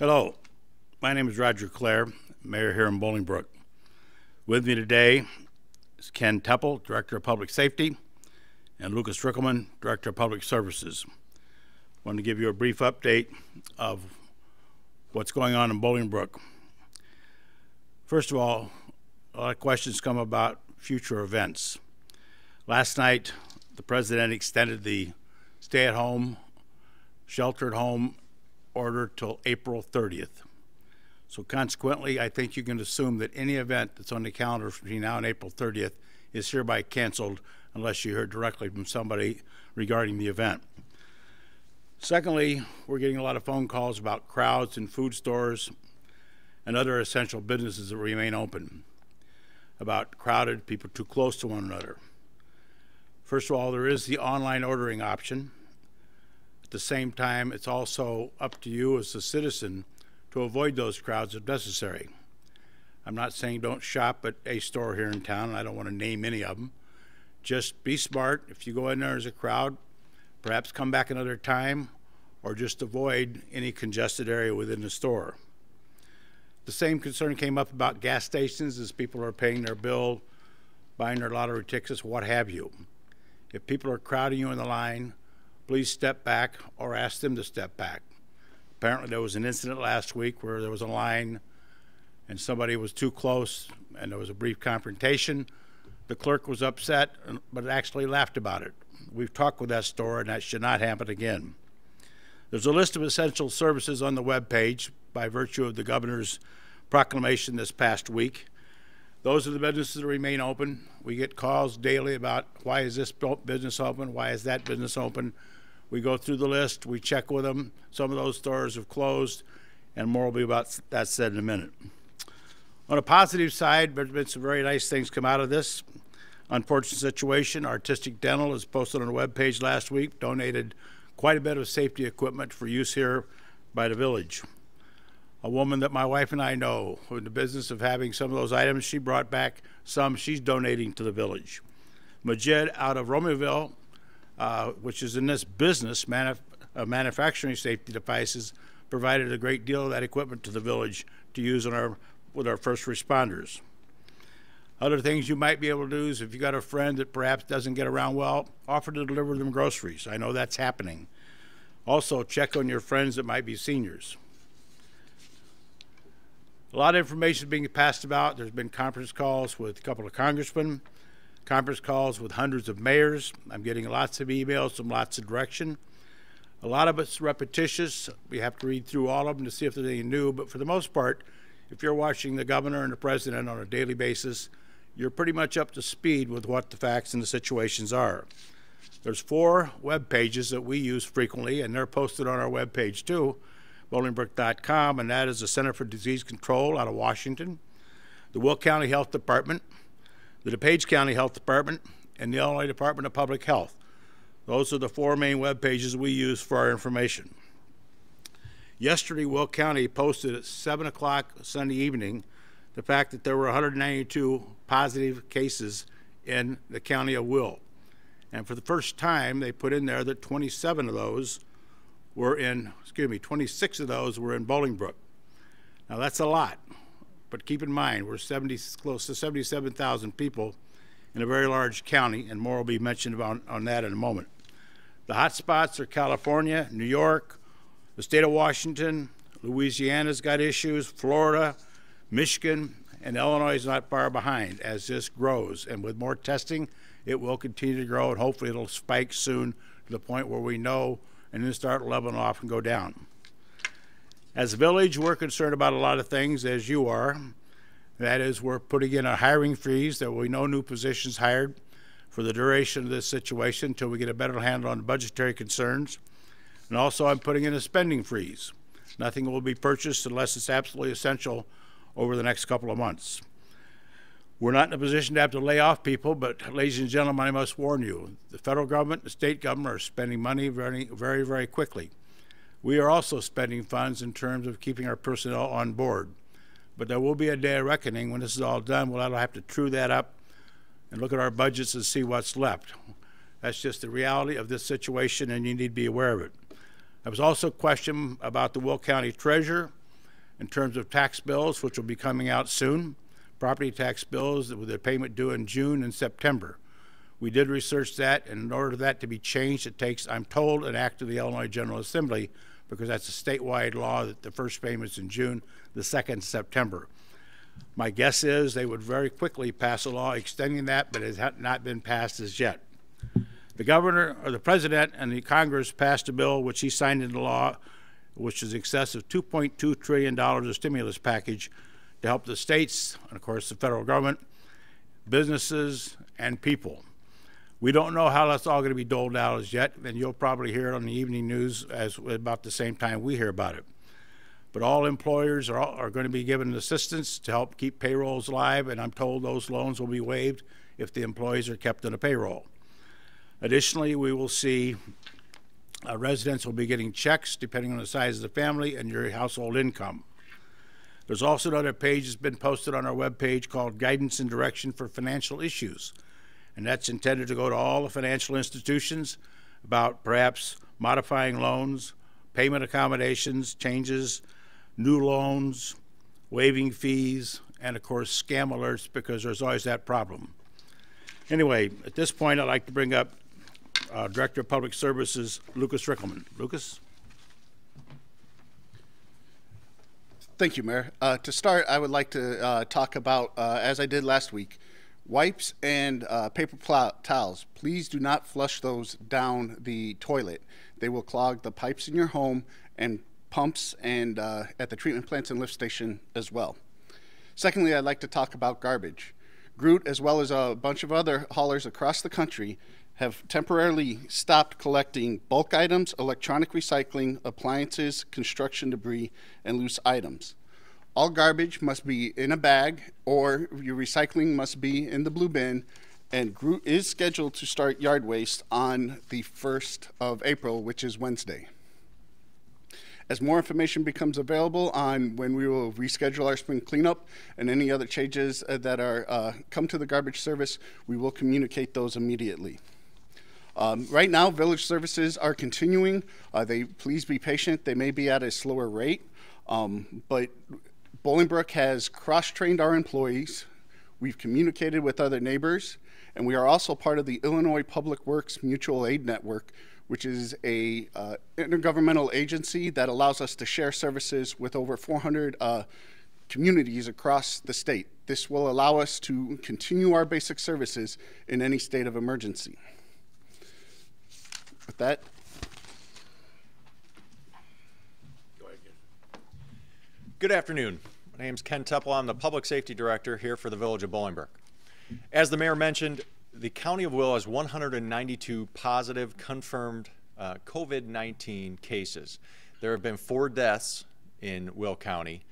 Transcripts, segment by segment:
Hello, my name is Roger Claar, Mayor here in Bolingbrook. With me today is Ken Teppel, Director of Public Safety, and Lucas Rickelman, Director of Public Services. I want to give you a brief update of what's going on in Bolingbrook. First of all, a lot of questions come about future events. Last night, the President extended the stay-at-home, shelter-at-home order till April 30th. So consequently, I think you can assume that any event that's on the calendar between now and April 30th is hereby canceled unless you hear directly from somebody regarding the event. Secondly, we're getting a lot of phone calls about crowds in food stores and other essential businesses that remain open, about crowded people too close to one another. First of all, there is the online ordering option. At the same time, it's also up to you as a citizen to avoid those crowds if necessary. I'm not saying don't shop at a store here in town, I don't want to name any of them. Just be smart. If you go in there as a crowd, perhaps come back another time, or just avoid any congested area within the store. The same concern came up about gas stations as people are paying their bill, buying their lottery tickets, what have you. If people are crowding you in the line, please step back or ask them to step back. Apparently, there was an incident last week where there was a line and somebody was too close and there was a brief confrontation. The clerk was upset, but actually laughed about it. We've talked with that store, and that should not happen again. There's a list of essential services on the web page by virtue of the governor's proclamation this past week. Those are the businesses that remain open. We get calls daily about why is this business open? Why is that business open? We go through the list, we check with them. Some of those stores have closed, and more will be about that said in a minute. On a positive side, there's been some very nice things come out of this unfortunate situation. Artistic Dental, as posted on a web page last week, donated quite a bit of safety equipment for use here by the village. A woman that my wife and I know, who in the business of having some of those items, she brought back some she's donating to the village. Magid out of Romeoville uh, which is in this business, manuf uh, manufacturing safety devices, provided a great deal of that equipment to the village to use our, with our first responders. Other things you might be able to do is if you got a friend that perhaps doesn't get around well, offer to deliver them groceries. I know that's happening. Also, check on your friends that might be seniors. A lot of information is being passed about. There's been conference calls with a couple of congressmen conference calls with hundreds of mayors. I'm getting lots of emails from lots of direction. A lot of it's repetitious. We have to read through all of them to see if there's anything new, but for the most part, if you're watching the governor and the president on a daily basis, you're pretty much up to speed with what the facts and the situations are. There's four web pages that we use frequently, and they're posted on our web page too, bolingbrook.com, and that is the Center for Disease Control out of Washington, the Will County Health Department, the DuPage County Health Department, and the Illinois Department of Public Health. Those are the four main web pages we use for our information. Yesterday, Will County posted at 7 o'clock Sunday evening the fact that there were 192 positive cases in the county of Will. And for the first time, they put in there that 27 of those were in, excuse me, 26 of those were in Bolingbrook. Now that's a lot. But keep in mind, we're 70, close to 77,000 people in a very large county, and more will be mentioned about, on that in a moment. The hot spots are California, New York, the state of Washington, Louisiana's got issues, Florida, Michigan, and Illinois is not far behind as this grows. And with more testing, it will continue to grow, and hopefully it'll spike soon to the point where we know and then start leveling off and go down. As a village, we're concerned about a lot of things, as you are. That is, we're putting in a hiring freeze. There will be no new positions hired for the duration of this situation until we get a better handle on budgetary concerns. And also, I'm putting in a spending freeze. Nothing will be purchased unless it's absolutely essential over the next couple of months. We're not in a position to have to lay off people, but ladies and gentlemen, I must warn you, the federal government, and the state government are spending money very, very, very quickly. We are also spending funds in terms of keeping our personnel on board. But there will be a day of reckoning when this is all done. We'll have to true that up and look at our budgets and see what's left. That's just the reality of this situation, and you need to be aware of it. I was also questioned about the Will County Treasurer. in terms of tax bills, which will be coming out soon, property tax bills with their payment due in June and September. We did research that, and in order for that to be changed, it takes, I'm told, an act of the Illinois General Assembly because that's a statewide law that the first payment's in June, the second September. My guess is they would very quickly pass a law extending that, but it has not been passed as yet. The governor or the president and the Congress passed a bill which he signed into law, which is excess of $2.2 trillion of stimulus package to help the states and of course the federal government, businesses, and people. We don't know how that's all going to be doled out as yet, and you'll probably hear it on the evening news as about the same time we hear about it. But all employers are, are going to be given assistance to help keep payrolls alive, and I'm told those loans will be waived if the employees are kept on a payroll. Additionally, we will see uh, residents will be getting checks depending on the size of the family and your household income. There's also another page that's been posted on our webpage called Guidance and Direction for Financial Issues and that's intended to go to all the financial institutions about perhaps modifying loans, payment accommodations, changes, new loans, waiving fees, and of course scam alerts because there's always that problem. Anyway, at this point, I'd like to bring up uh, Director of Public Services, Lucas Rickelman. Lucas? Thank you, Mayor. Uh, to start, I would like to uh, talk about, uh, as I did last week, Wipes and uh, paper towels, please do not flush those down the toilet. They will clog the pipes in your home and pumps and uh, at the treatment plants and lift station as well. Secondly, I'd like to talk about garbage. Groot, as well as a bunch of other haulers across the country, have temporarily stopped collecting bulk items, electronic recycling, appliances, construction debris, and loose items. All garbage must be in a bag or your recycling must be in the blue bin. And Groot is scheduled to start yard waste on the 1st of April, which is Wednesday. As more information becomes available on when we will reschedule our spring cleanup and any other changes uh, that are uh, come to the garbage service, we will communicate those immediately. Um, right now, village services are continuing. Uh, they please be patient. They may be at a slower rate, um, but Bolingbrook has cross-trained our employees. We've communicated with other neighbors, and we are also part of the Illinois Public Works Mutual Aid Network, which is a uh, intergovernmental agency that allows us to share services with over 400 uh, communities across the state. This will allow us to continue our basic services in any state of emergency. With that, Good afternoon. My name is Ken Teppel. I'm the Public Safety Director here for the Village of Bolingbrook. As the Mayor mentioned, the County of Will has 192 positive confirmed uh, COVID-19 cases. There have been four deaths in Will County,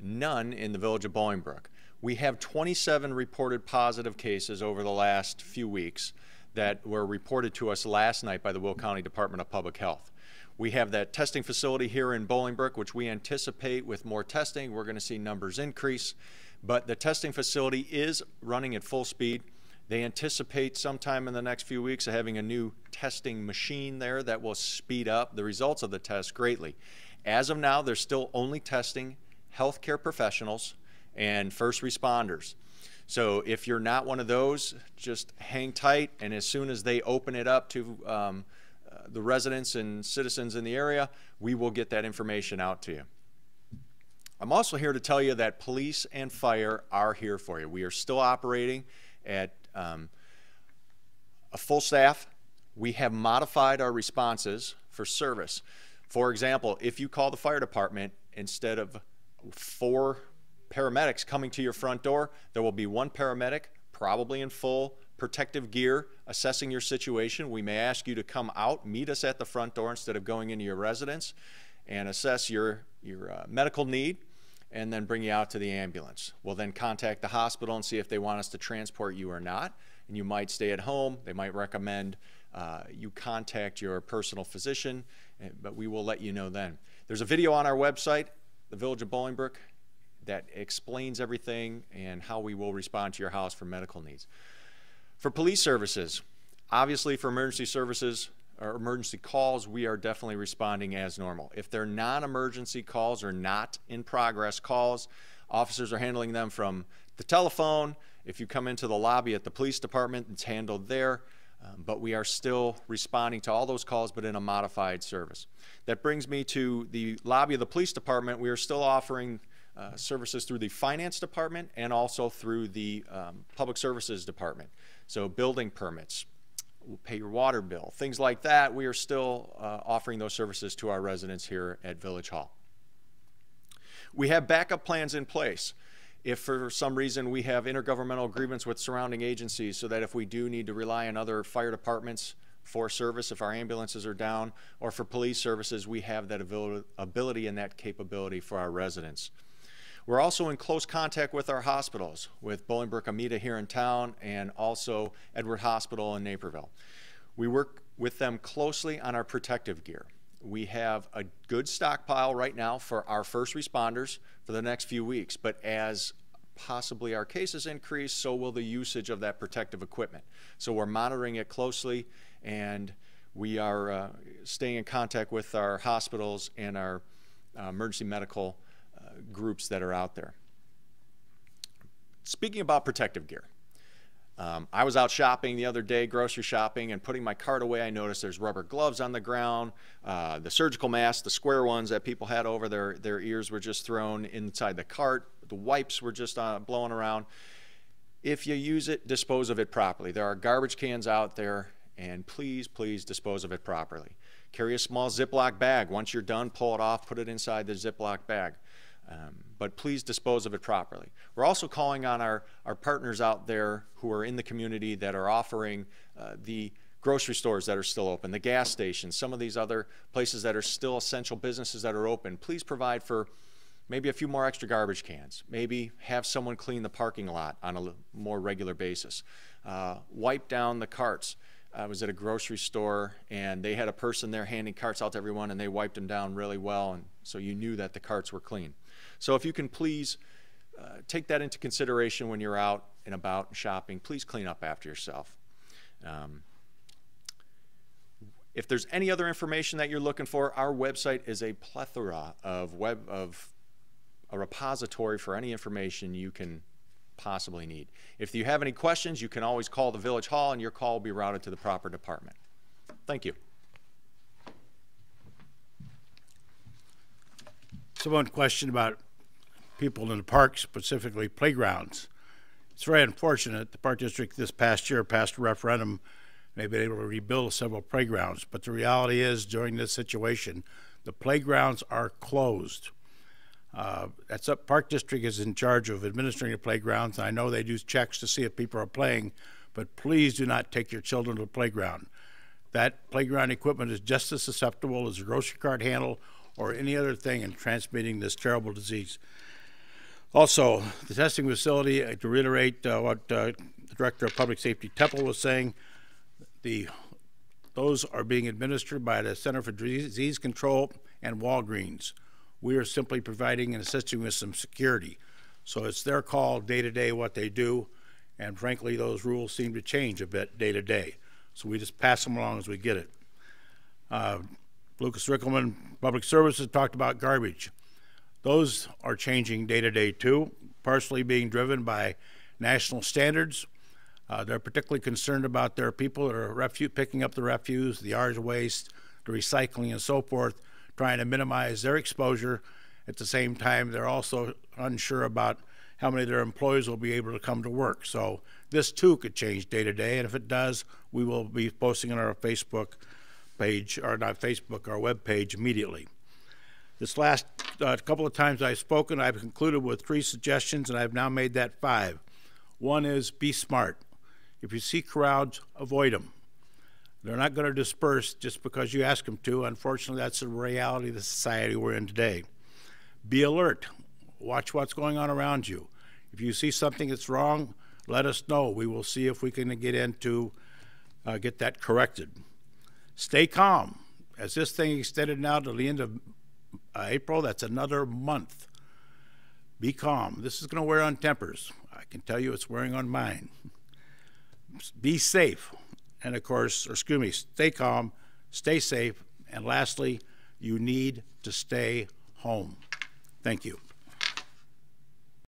none in the Village of Bolingbrook. We have 27 reported positive cases over the last few weeks that were reported to us last night by the Will County Department of Public Health. We have that testing facility here in Bolingbrook, which we anticipate with more testing, we're going to see numbers increase. But the testing facility is running at full speed. They anticipate sometime in the next few weeks of having a new testing machine there that will speed up the results of the test greatly. As of now, they're still only testing healthcare professionals and first responders. So if you're not one of those, just hang tight, and as soon as they open it up to um, the residents and citizens in the area, we will get that information out to you. I'm also here to tell you that police and fire are here for you. We are still operating at um, a full staff. We have modified our responses for service. For example, if you call the fire department, instead of four paramedics coming to your front door, there will be one paramedic, probably in full protective gear, assessing your situation. We may ask you to come out, meet us at the front door instead of going into your residence, and assess your, your uh, medical need, and then bring you out to the ambulance. We'll then contact the hospital and see if they want us to transport you or not. And you might stay at home. They might recommend uh, you contact your personal physician, eh, but we will let you know then. There's a video on our website, the Village of Bolingbrook, that explains everything and how we will respond to your house for medical needs. For police services, obviously for emergency services, or emergency calls, we are definitely responding as normal. If they're non-emergency calls or not in progress calls, officers are handling them from the telephone. If you come into the lobby at the police department, it's handled there. Um, but we are still responding to all those calls, but in a modified service. That brings me to the lobby of the police department. We are still offering uh, services through the finance department and also through the um, public services department. So building permits, we'll pay your water bill, things like that. We are still uh, offering those services to our residents here at Village Hall. We have backup plans in place if for some reason we have intergovernmental agreements with surrounding agencies so that if we do need to rely on other fire departments for service, if our ambulances are down, or for police services, we have that ability and that capability for our residents. We're also in close contact with our hospitals, with Bolingbrook Amita here in town and also Edward Hospital in Naperville. We work with them closely on our protective gear. We have a good stockpile right now for our first responders for the next few weeks, but as possibly our cases increase, so will the usage of that protective equipment. So we're monitoring it closely and we are uh, staying in contact with our hospitals and our uh, emergency medical groups that are out there. Speaking about protective gear, um, I was out shopping the other day, grocery shopping, and putting my cart away. I noticed there's rubber gloves on the ground. Uh, the surgical masks, the square ones that people had over their, their ears, were just thrown inside the cart. The wipes were just uh, blowing around. If you use it, dispose of it properly. There are garbage cans out there, and please, please dispose of it properly. Carry a small Ziploc bag. Once you're done, pull it off, put it inside the Ziploc bag. Um, but please dispose of it properly. We're also calling on our, our partners out there who are in the community that are offering uh, the grocery stores that are still open, the gas stations, some of these other places that are still essential businesses that are open. Please provide for maybe a few more extra garbage cans. Maybe have someone clean the parking lot on a more regular basis. Uh, wipe down the carts. I was at a grocery store and they had a person there handing carts out to everyone and they wiped them down really well and so you knew that the carts were clean. So if you can please uh, take that into consideration when you're out and about shopping, please clean up after yourself. Um, if there's any other information that you're looking for, our website is a plethora of web of a repository for any information you can possibly need. If you have any questions, you can always call the Village Hall and your call will be routed to the proper department. Thank you. Someone question about people in the park, specifically playgrounds. It's very unfortunate the Park District this past year passed a referendum They've been able to rebuild several playgrounds, but the reality is during this situation, the playgrounds are closed. Uh, that's up. Park District is in charge of administering the playgrounds. I know they do checks to see if people are playing, but please do not take your children to the playground. That playground equipment is just as susceptible as a grocery cart handle or any other thing in transmitting this terrible disease. Also, the testing facility, uh, to reiterate uh, what uh, the Director of Public Safety Teppel was saying, the those are being administered by the Center for Disease Control and Walgreens. We are simply providing and assisting with some security. So it's their call day to day what they do, and frankly, those rules seem to change a bit day to day. So we just pass them along as we get it. Uh, Lucas Rickelman, Public Services, talked about garbage. Those are changing day to day too, partially being driven by national standards. Uh, they're particularly concerned about their people that are picking up the refuse, the yard waste, the recycling, and so forth, trying to minimize their exposure. At the same time, they're also unsure about how many of their employees will be able to come to work. So this too could change day to day, and if it does, we will be posting on our Facebook page, or not Facebook, our web page immediately. This last uh, couple of times I've spoken, I've concluded with three suggestions, and I've now made that five. One is be smart. If you see crowds, avoid them. They're not going to disperse just because you ask them to. Unfortunately, that's the reality of the society we're in today. Be alert. Watch what's going on around you. If you see something that's wrong, let us know. We will see if we can get into uh, get that corrected. Stay calm. As this thing extended now to the end of uh, April, that's another month. Be calm. This is going to wear on tempers. I can tell you it's wearing on mine. Be safe. And of course, or excuse me, stay calm, stay safe, and lastly, you need to stay home. Thank you.